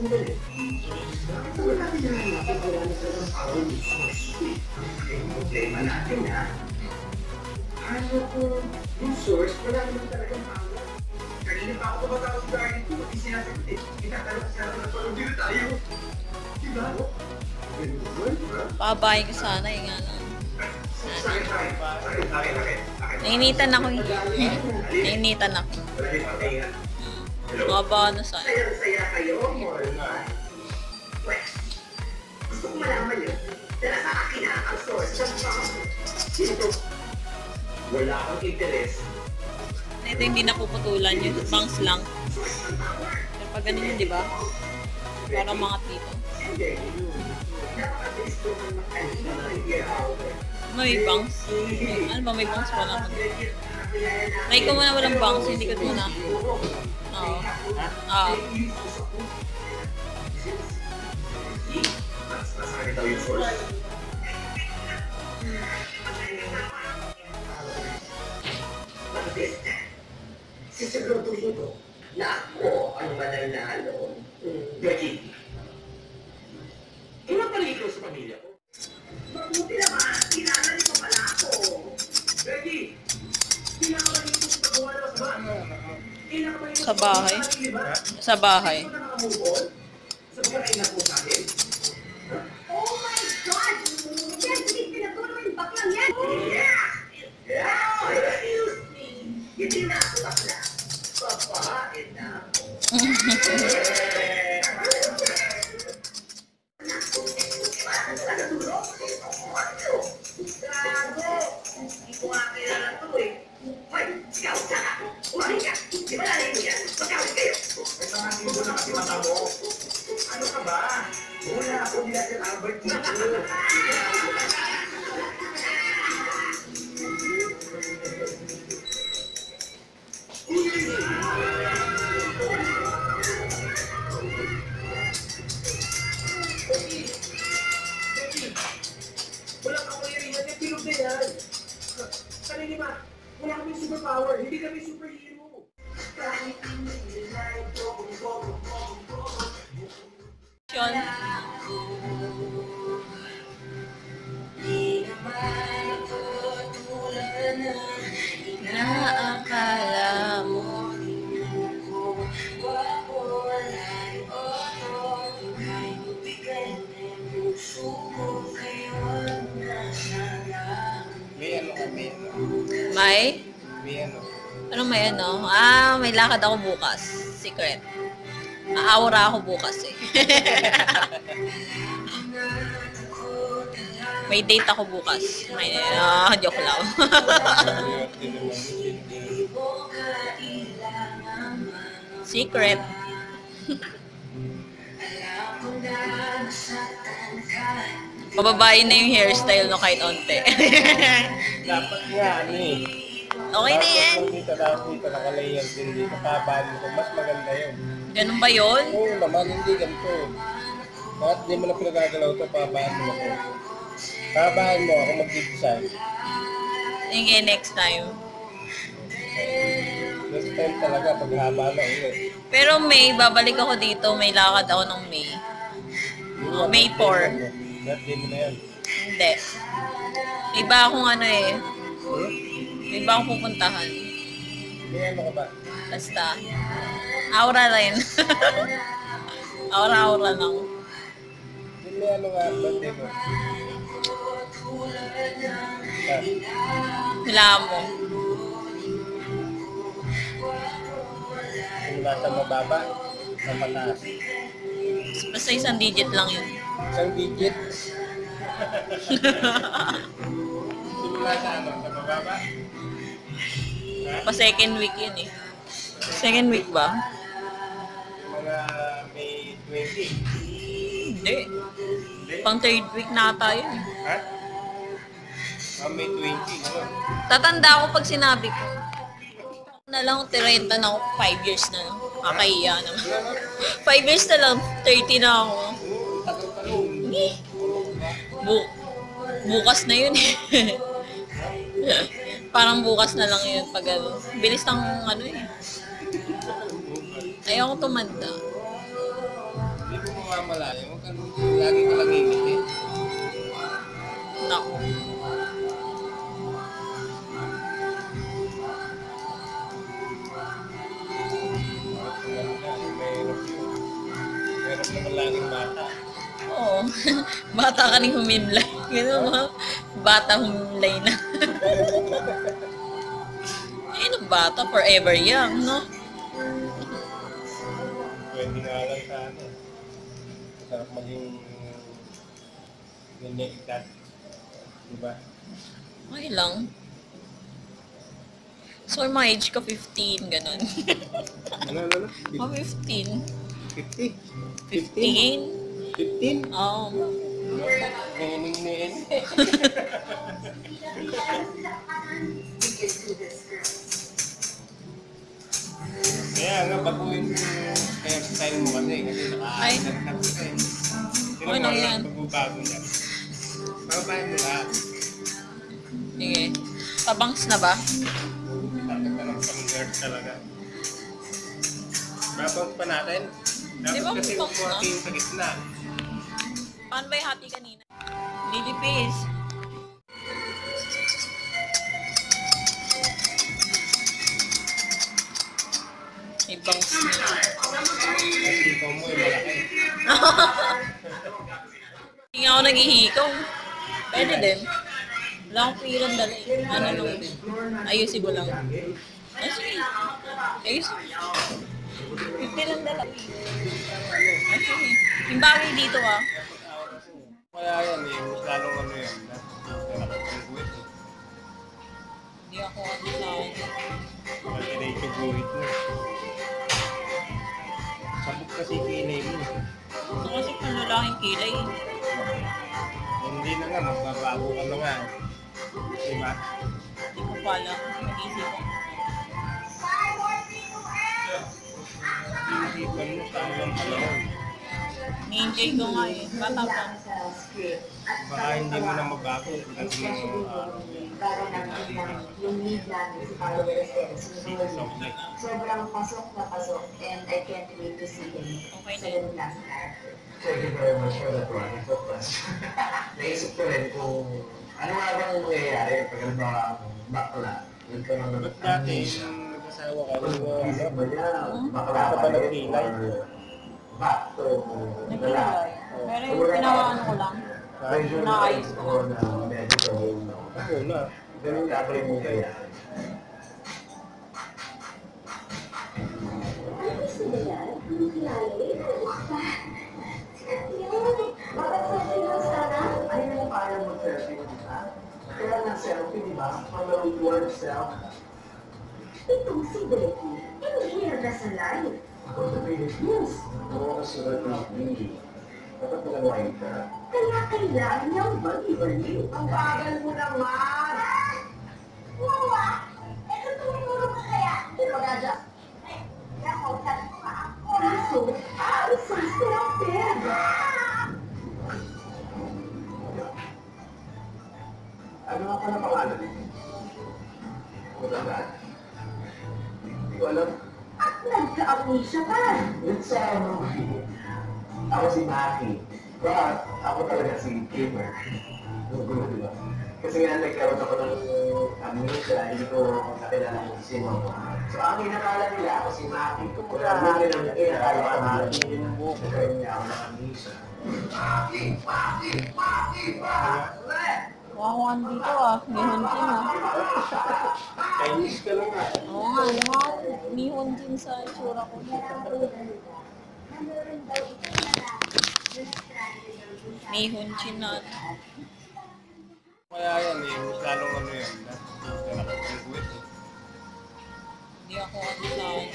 Sandali. Bakit naman natin nangangapit wala na talagang power ni source? Yung problema natin ha. Kung yung source wala naman talagang power? Kanina pa ako tumatawag ito. Sinasagot eh. Siya na parang dito tayo. Diba? Ko sana yung ano. Sakit, sakit. Sakit, sakit, sakit. Sakit. Nainitan ako eh. Nainitan ako. Wala din patinga. Hello? Maba ano sana. Sayang-saya kayo, nyo, dala sa akin na ang source power. Dito, wala akong interes. Ito hindi napuputulan yun. Bangs lang. Pero pag ganun yun, di ba? Parang mga tito. Power. May bangs. Ano ba may bangs pa lang? Try ko muna walang bangs. Hindi ko muna. Oo. Oo. Mas masakit daw yung source. Sisiguraduhin ko na ako ang mananalo. Becky. Ilang paligro sa pamilya ko? Mabuti naman, kinakalit mo pala ako. Becky! Kinakalit mo sa ng masama. Kinakalit mo Sa bahay? di ba? Sa bahay. May ano may ano. May? Ano. Ano may ano? Ah, may lakad ako bukas. Secret. Aawara ako bukas eh. may date ako bukas. May, ah, joke lang. Secret. Pababain na yung hairstyle no kahit onte. Dapat nga, ano eh. okay na yan. Dapat dito, dapat dito, nakalayer din dito. Kabaan ko, mas maganda yun. Ganun ba yun? Oo naman, hindi ganito. Bakit di mo na pinagagalaw ito, pabaan mo ako. Pabaan mo ako mag-design. Sige, next time. Next time talaga, pag haba na ulit. Pero May, babalik ako dito. May lakad ako ng May. Oh, May 4. Birthday mo na yan. Hindi. Iba akong ano eh. Iba akong pupuntahan. May ano ka ba? Basta. Aura rin. Aura-aura lang. May ano nga, birthday mo. Ah, Wala mo. simula sa mababa, sa mataas. Basta isang digit lang yun. Isang digit. sa ano, sa mababa. Pa second week yun eh. Second week ba? Mga may 20. Hindi. Pang third week na ata yun. Ha? Ah, may 20. Ano? Tatanda ako pag sinabi ko. Na lang, tirenta na ako 5 years na lang. Kakahiya naman. 5 years na lang, 30 na ako. Eh. Bu- bukas na yun eh. Parang bukas na lang yun pag ano. Bilis ng ano eh. Ayoko tumanda. Hindi mamalayo. Huwag ka lagi ka lang ingiti. Naku. Mahirap yun. Mahirap naman laging bata. Oo. bata ka rin humimlay. Ganun mga bata humimlay na. eh, no, bata forever young, no? Pwede nga lang sa ano. Sarap maging ganyan ikat. Diba? Okay lang. So, my age ka 15, ganun. Ano, ano, ano? Oh, 15. 50? 15? 15? Oo. Nening nen. Kaya nga, baguhin mo yung hairstyle mo kasi. Kasi Ay. naka-haircut ka eh. Okay lang yan. Pagbabago mo lahat. Sige. Pabangs na ba? Bakit ka lang pang nerd talaga? Babang pa natin. Dapat Di ba kasi bangs na? umuha yung sa gitna. Paano ba yung hati kanina? Lilipis. Na. Kasi ikaw mo ay malaki. Hindi nga ako naghihikaw. Pwede din. Wala akong pirang dala eh. Ano lang. Ayusin ko lang. Ah, sige. Ayusin. 50 lang dala. Ah, sige. Yung bagay dito ah. Eh, mas lalong ano yan. Hindi ako ano sa akin. Maliray yung guhit mo. Sabog kasi kinay mo. Gusto kasi kung lalaking kilay. Hindi na nga, magbabago ka na nga. Diba? Hindi ko pa alam. Nag-isip ko. Isipan mo sa ilang panahon. Ni-enjoy ko nga eh. Bata pa. Baka hindi mo na mabago. Kasi mo, ah, yung need namin Carlo Perez. subject. Sobrang pasok na pasok and I can't wait to see him Okay sa na. ganun character. Thank you very much for that. Ito plus. Naisip ko rin kung ano nga bang mangyayari pag ano ba bakla. Nagkaroon ng yung nag-asawa ka, yung uh, bakla ba rin or back to lalaki. Pero yung lang. Naayos ko. ko na medyo ako na. ganun na sa yung kaya mo selfie, di ba? Ba? Follow yourself. Itong si Becky, in-here na sa live. Ako sa Philippines. Oo, kasulat ng video. Dapat nalawain ka. Kaya kailangan niyang bali-baliw. Ang bagal mo naman! Wawa! But ako talaga si Kimber. Gugulo, di ba? Kasi nga nagkaroon ako ng amnesia, hindi ko nakilala kung sino. So ang inakala nila ako si Maki. Kaya hindi nila inakala ko Maki. Nagkaroon niya ako ng amnesia. Wow, dito ah. Nihonjin ah. Chinese ka lang nga. Oo nga, wow. Nihonjin sa itsura ko. Nihonjin na. Kaya yan eh, lalong ano yan. Kaya eh. Hindi ako ano sa akin.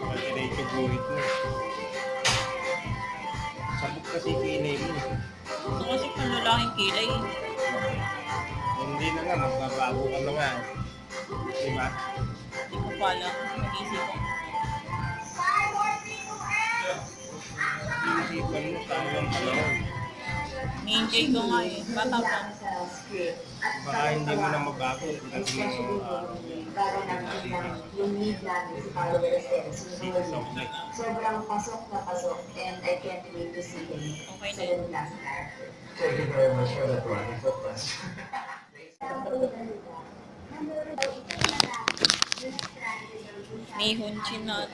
Maliray yung guhit mo. Sabog kasi kinay mo. Gusto kasi kung lalaking kilay eh. Hindi na nga, magbabago ka na nga. Diba? Hindi ko pa alam. Nag-isip ko. Isipan mo sa ilang panahon. Ni-enjoy ko nga eh. Bata pa. Baka hindi mo na mabago. Kasi mo. Sobrang pasok na pasok and I can't wait to see him Okay klaseng character. Thank you very much for that wonderful question. Ni Hun Chin na.